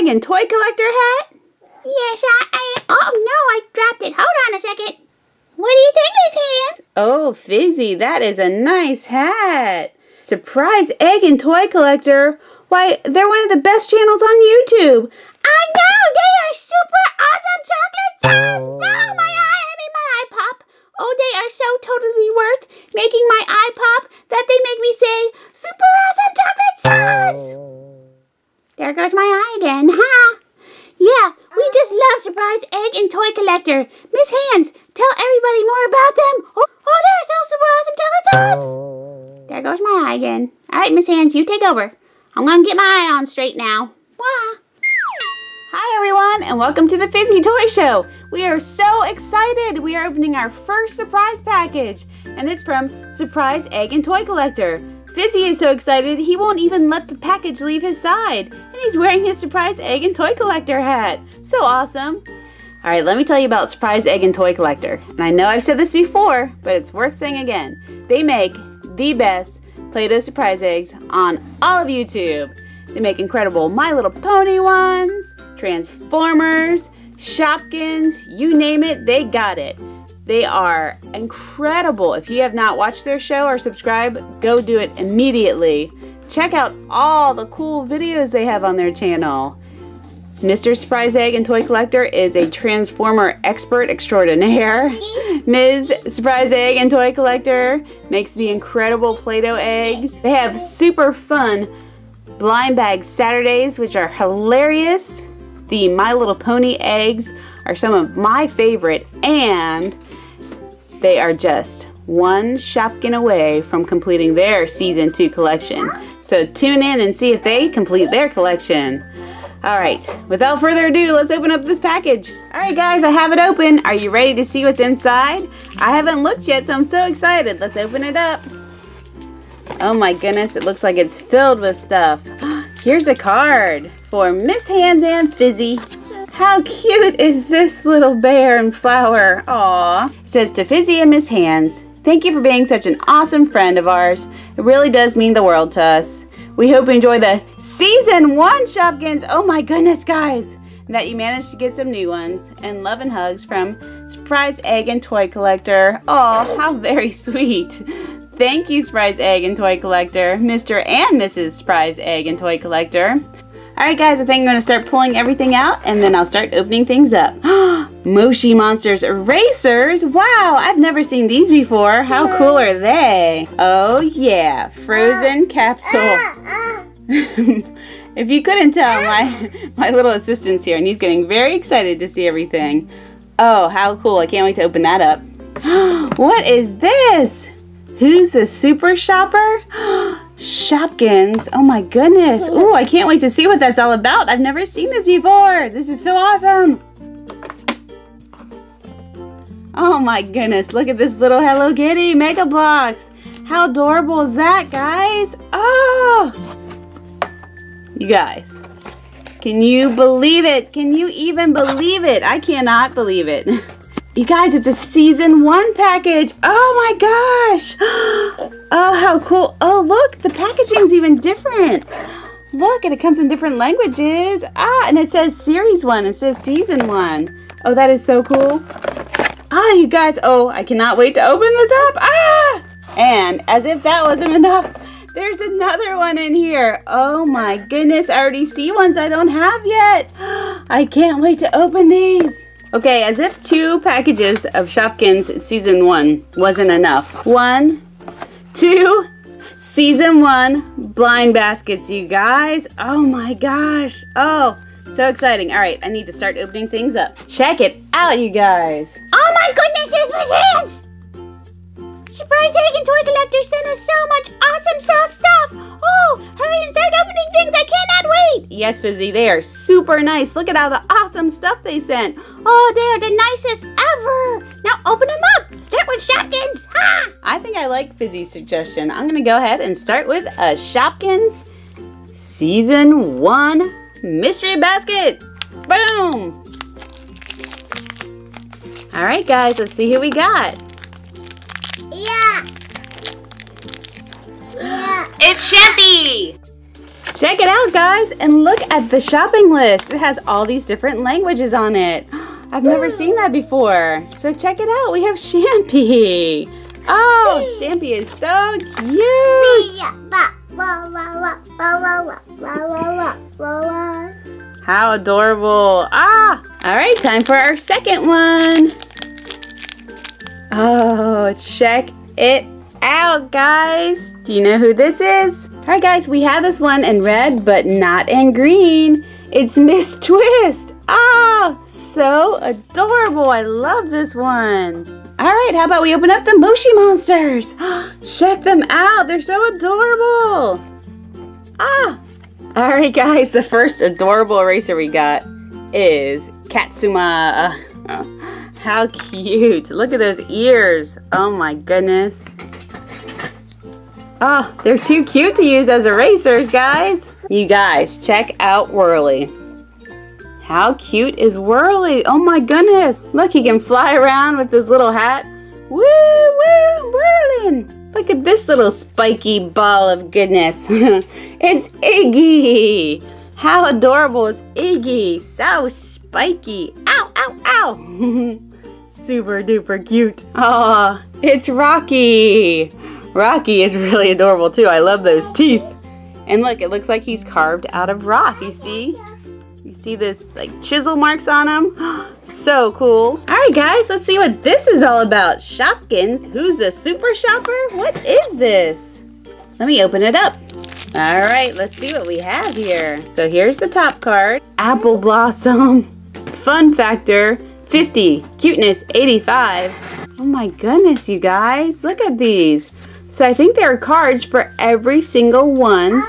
surprise and toy collector hat? Yes, I, I. Oh no, I dropped it. Hold on a second. What do you think, Miss Hands? Oh, Fizzy, that is a nice hat. Surprise egg and toy collector. Why, they're one of the best channels on YouTube. I know they are super awesome chocolate sauce. Wow, my eye! I mean, my eye pop. Oh, they are so totally worth making my eye pop that they make me say super awesome chocolate sauce. There goes my eye again, Ha! Yeah, we just love Surprise Egg and Toy Collector. Miss Hands, tell everybody more about them. Oh, oh they're so super awesome chocolate sauce. There goes my eye again. All right, Miss Hands, you take over. I'm gonna get my eye on straight now. Wah. Hi, everyone, and welcome to the Fizzy Toy Show. We are so excited. We are opening our first surprise package, and it's from Surprise Egg and Toy Collector. Fizzy is so excited he won't even let the package leave his side. And he's wearing his Surprise Egg and Toy Collector hat. So awesome. All right, let me tell you about Surprise Egg and Toy Collector. And I know I've said this before, but it's worth saying again. They make the best Play-Doh surprise eggs on all of YouTube. They make incredible My Little Pony ones, Transformers, Shopkins, you name it, they got it. They are incredible. If you have not watched their show or subscribed, go do it immediately. Check out all the cool videos they have on their channel. Mr. Surprise Egg and Toy Collector is a Transformer expert extraordinaire. Ms. Surprise Egg and Toy Collector makes the incredible Play-Doh eggs. They have super fun blind bag Saturdays, which are hilarious. The My Little Pony eggs are some of my favorite, and they are just one Shopkin away from completing their season two collection. So tune in and see if they complete their collection. All right, without further ado, let's open up this package. All right, guys, I have it open. Are you ready to see what's inside? I haven't looked yet, so I'm so excited. Let's open it up. Oh my goodness, it looks like it's filled with stuff. Here's a card for Miss Hands and Fizzy. How cute is this little bear and flower? Aw. Says to Fizzy and Miss Hands, thank you for being such an awesome friend of ours. It really does mean the world to us. We hope you enjoy the season one Shopkins. Oh my goodness, guys. That you managed to get some new ones. And love and hugs from Surprise Egg and Toy Collector. Oh, how very sweet. Thank you, Surprise Egg and Toy Collector, Mr. and Mrs. Surprise Egg and Toy Collector. Alright guys, I think I'm going to start pulling everything out and then I'll start opening things up. Moshi Monsters Erasers! Wow, I've never seen these before. How cool are they? Oh yeah, Frozen ah, Capsule. Ah, ah. if you couldn't tell, my, my little assistant's here and he's getting very excited to see everything. Oh, how cool. I can't wait to open that up. what is this? Who's the super shopper? Shopkins. Oh my goodness. Oh, I can't wait to see what that's all about. I've never seen this before. This is so awesome. Oh my goodness. Look at this little Hello Kitty Mega Bloks. How adorable is that, guys? Oh! You guys, can you believe it? Can you even believe it? I cannot believe it. You guys, it's a season one package. Oh my gosh. Oh, how cool. Oh, look, the packaging's even different. Look, and it comes in different languages. Ah, and it says series one instead of season one. Oh, that is so cool. Ah, you guys. Oh, I cannot wait to open this up. Ah! And as if that wasn't enough, there's another one in here. Oh my goodness, I already see ones I don't have yet. I can't wait to open these. Okay, as if two packages of Shopkins Season 1 wasn't enough. One, two, Season 1 blind baskets, you guys. Oh my gosh. Oh, so exciting. All right, I need to start opening things up. Check it out, you guys. Oh my goodness, here's my hands! Surprise Egg and Toy Collector sent us so much awesome sauce stuff. Oh, hurry and start opening things. I cannot wait. Yes, Fizzy, they are super nice. Look at all the awesome stuff they sent. Oh, they are the nicest ever. Now open them up. Start with Shopkins. Ha! I think I like Fizzy's suggestion. I'm going to go ahead and start with a Shopkins Season 1 Mystery Basket. Boom! All right, guys, let's see who we got. Yeah. It's Shampy! Check it out, guys, and look at the shopping list. It has all these different languages on it. I've never seen that before. So check it out. We have Shampy. Oh, Shampy is so cute. How adorable. Ah, all right, time for our second one. Oh, check it out, guys. Do you know who this is? All right, guys, we have this one in red, but not in green. It's Miss Twist. Oh, so adorable. I love this one. All right, how about we open up the Moshi Monsters? Check them out. They're so adorable. Ah. All right, guys, the first adorable eraser we got is Katsuma. How cute. Look at those ears. Oh my goodness. Oh, they're too cute to use as erasers, guys. You guys, check out Whirly. How cute is Whirly? Oh my goodness. Look, he can fly around with his little hat. Woo, woo, whirling. Look at this little spiky ball of goodness. it's Iggy. How adorable is Iggy? So spiky. Ow, ow, ow. Super duper cute. Oh, it's Rocky. Rocky is really adorable too. I love those teeth. And look, it looks like he's carved out of rock, you see? You see this like chisel marks on him? so cool. All right, guys, let's see what this is all about. Shopkins, who's a super shopper? What is this? Let me open it up. All right, let's see what we have here. So here's the top card. Apple Blossom. Fun factor, 50. Cuteness, 85. Oh my goodness, you guys. Look at these. So I think there are cards for every single one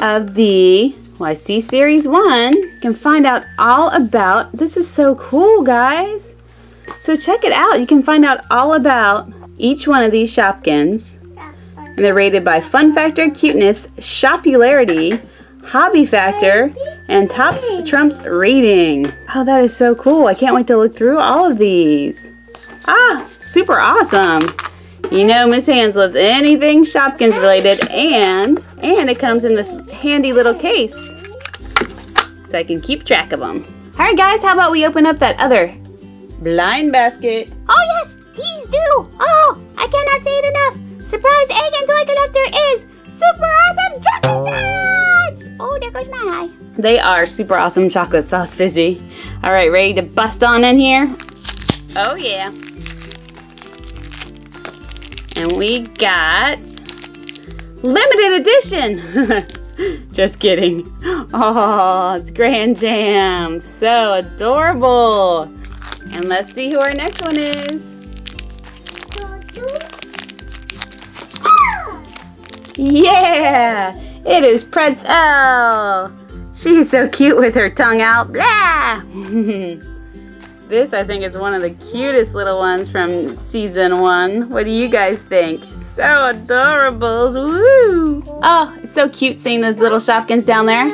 of the YC Series 1. You can find out all about, this is so cool guys. So check it out. You can find out all about each one of these Shopkins. And they're rated by Fun Factor, Cuteness, Shopularity, Hobby Factor, and Tops Trumps Rating. Oh, that is so cool. I can't wait to look through all of these. Ah, super awesome. You know Miss Hands loves anything Shopkins related and and it comes in this handy little case so I can keep track of them. Alright guys, how about we open up that other blind basket? Oh yes, please do. Oh, I cannot say it enough. Surprise Egg and Toy Collector is super awesome chocolate sauce. Oh, there goes my eye. They are super awesome chocolate sauce fizzy. Alright, ready to bust on in here? Oh yeah. And we got limited edition. Just kidding. Oh, it's Grand Jam. So adorable. And let's see who our next one is. Yeah, it is Pretzel. She's so cute with her tongue out. Blah. this I think is one of the cutest little ones from season one. What do you guys think? So adorable. Woo! Oh, it's so cute seeing those little Shopkins down there.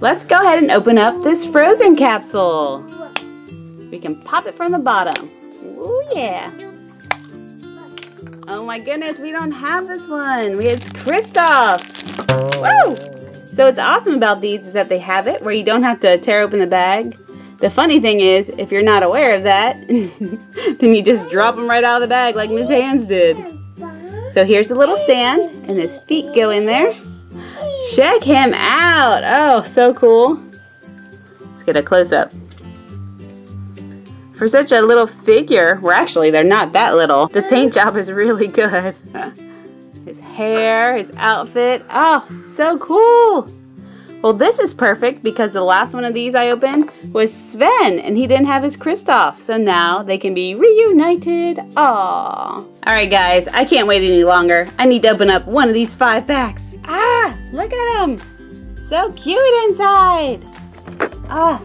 Let's go ahead and open up this frozen capsule. We can pop it from the bottom. Oh yeah. Oh my goodness, we don't have this one. It's Kristoff. Woo! So what's awesome about these is that they have it where you don't have to tear open the bag. The funny thing is, if you're not aware of that, then you just drop them right out of the bag like Miss Hands did. So here's the little stand, and his feet go in there. Check him out. Oh, so cool. Let's get a close-up. For such a little figure, well actually they're not that little, the paint job is really good. his hair, his outfit, oh, so cool. Well, this is perfect because the last one of these I opened was Sven and he didn't have his Kristoff. So now they can be reunited. Aww. All right, guys, I can't wait any longer. I need to open up one of these five packs. Ah, look at them. So cute inside. Ah,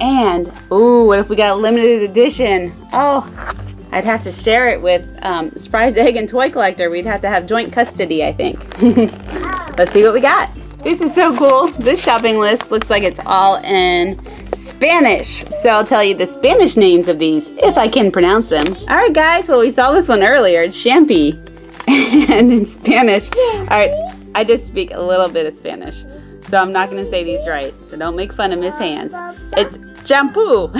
and, ooh, what if we got a limited edition? Oh, I'd have to share it with um, Surprise Egg and Toy Collector. We'd have to have joint custody, I think. Let's see what we got. This is so cool. This shopping list looks like it's all in Spanish. So I'll tell you the Spanish names of these, if I can pronounce them. All right, guys, well, we saw this one earlier. It's Champy. and in Spanish, all right, I just speak a little bit of Spanish. So I'm not gonna say these right. So don't make fun of Miss Hands. It's shampoo.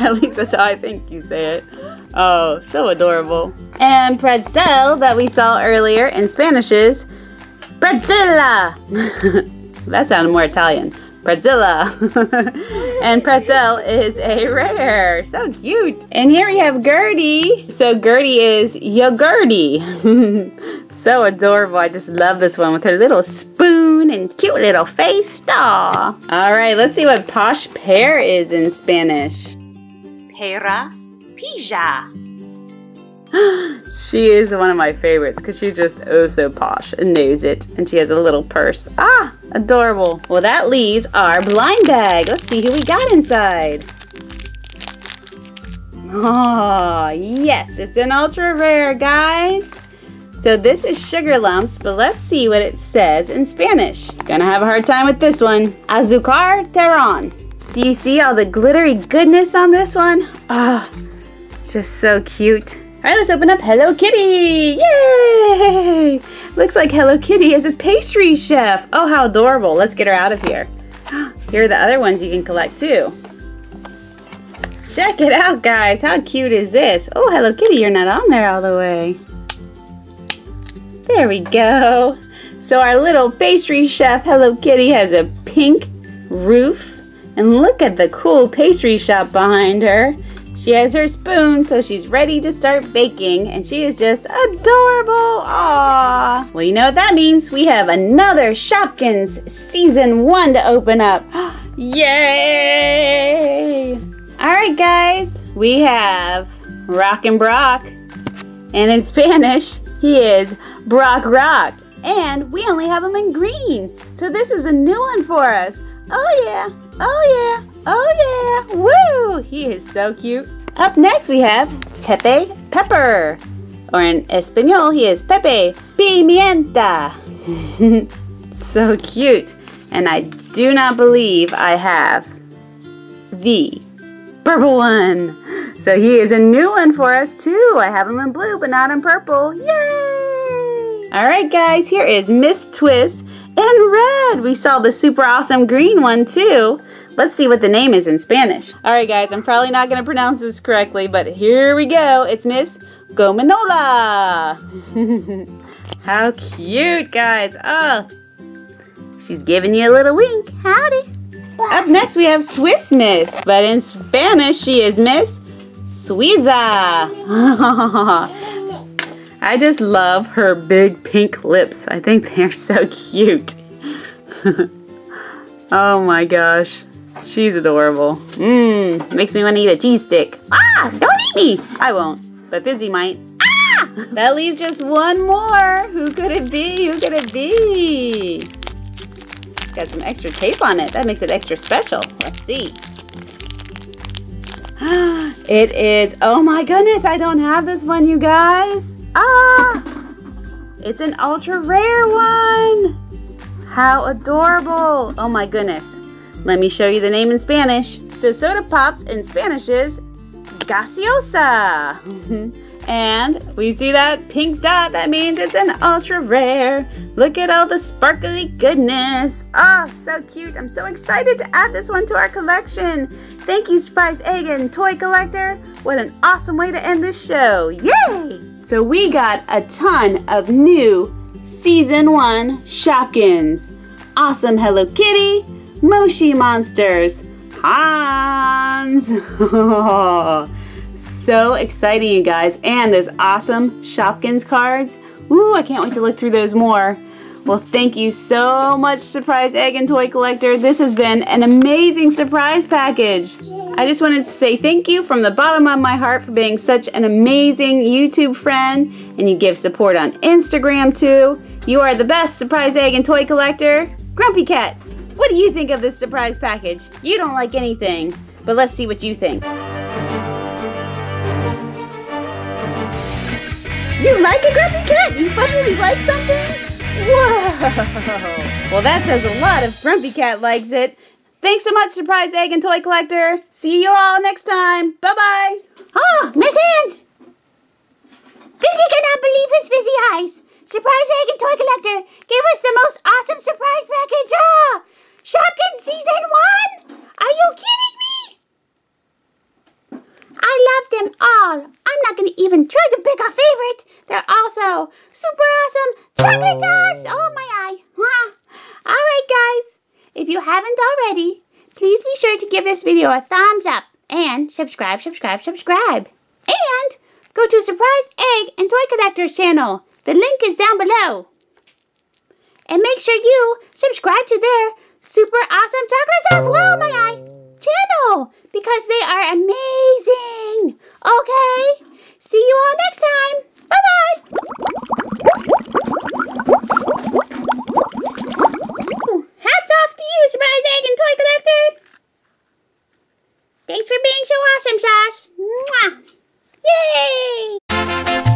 At least that's how I think you say it. Oh, so adorable. And pretzel that we saw earlier in Spanish is pretzela. that sounded more Italian. Pretzela. and pretzel is a rare. So cute. And here we have Gertie. So Gertie is Yogurty. so adorable. I just love this one with her little spoon and cute little face. Aww. All right, let's see what posh pear is in Spanish. Pera pija. she is one of my favorites because she's just oh so posh and knows it. And she has a little purse. Ah, adorable. Well, that leaves our blind bag. Let's see who we got inside. Oh, yes, it's an ultra rare, guys. So this is sugar lumps, but let's see what it says in Spanish. Gonna have a hard time with this one. Azucar terron. Do you see all the glittery goodness on this one? Ah, oh, just so cute. All right, let's open up Hello Kitty. Yay! Looks like Hello Kitty is a pastry chef. Oh, how adorable. Let's get her out of here. Here are the other ones you can collect too. Check it out, guys. How cute is this? Oh, Hello Kitty, you're not on there all the way. There we go. So our little pastry chef Hello Kitty has a pink roof. And look at the cool pastry shop behind her. She has her spoon, so she's ready to start baking, and she is just adorable. Aww. Well, you know what that means. We have another Shopkins Season 1 to open up. Yay! All right, guys. We have Rockin' Broc. And in Spanish, he is Brock Rock. And we only have him in green. So this is a new one for us. Oh yeah, oh yeah, oh yeah, woo! He is so cute. Up next we have Pepe Pepper. Or in Espanol, he is Pepe Pimienta. so cute. And I do not believe I have the purple one. So he is a new one for us too. I have him in blue, but not in purple. Yay! All right, guys, here is Miss Twist in red. We saw the super awesome green one too. Let's see what the name is in Spanish. All right, guys, I'm probably not going to pronounce this correctly, but here we go. It's Miss Gominola. How cute, guys. Oh, she's giving you a little wink. Howdy. Up next, we have Swiss Miss, but in Spanish, she is Miss Suiza. I just love her big pink lips. I think they're so cute. oh my gosh. She's adorable. Mmm, makes me want to eat a cheese stick. Ah, don't eat me. I won't, but Fizzy might. Ah! That leaves just one more. Who could it be? Who could it be? Got some extra tape on it. That makes it extra special. Let's see. It is, oh my goodness, I don't have this one, you guys. Ah! It's an ultra rare one. How adorable. Oh my goodness. Let me show you the name in Spanish. So soda pops in Spanish is gaseosa. and we see that pink dot, that means it's an ultra rare. Look at all the sparkly goodness. Oh, so cute. I'm so excited to add this one to our collection. Thank you, Surprise Egg and Toy Collector. What an awesome way to end this show. Yay! So we got a ton of new Season 1 Shopkins. Awesome Hello Kitty, Moshi Monsters, Hans. so exciting, you guys. And those awesome Shopkins cards. Ooh, I can't wait to look through those more. Well, thank you so much, Surprise Egg and Toy Collector. This has been an amazing surprise package. I just wanted to say thank you from the bottom of my heart for being such an amazing YouTube friend, and you give support on Instagram too. You are the best Surprise Egg and Toy Collector. Grumpy Cat, what do you think of this surprise package? You don't like anything, but let's see what you think. You like a Grumpy Cat? You finally like something? Whoa! Well, that says a lot if Grumpy Cat likes it. Thanks so much, Surprise Egg and Toy Collector. See you all next time. Bye-bye. Oh, Miss Hands! Fizzy cannot believe his fizzy eyes. Surprise Egg and Toy Collector gave us the most awesome surprise this video a thumbs up and subscribe, subscribe, subscribe. And go to Surprise Egg and Toy Collector's channel. The link is down below. And make sure you subscribe to their super awesome chocolate sauce. Whoa, my eye. Channel because they are amazing. Okay. See you all next time. Bye-bye. Hats off to you, Surprise Egg and Toy Collector. Thanks for being so awesome, Sauce. Mwah. Yay!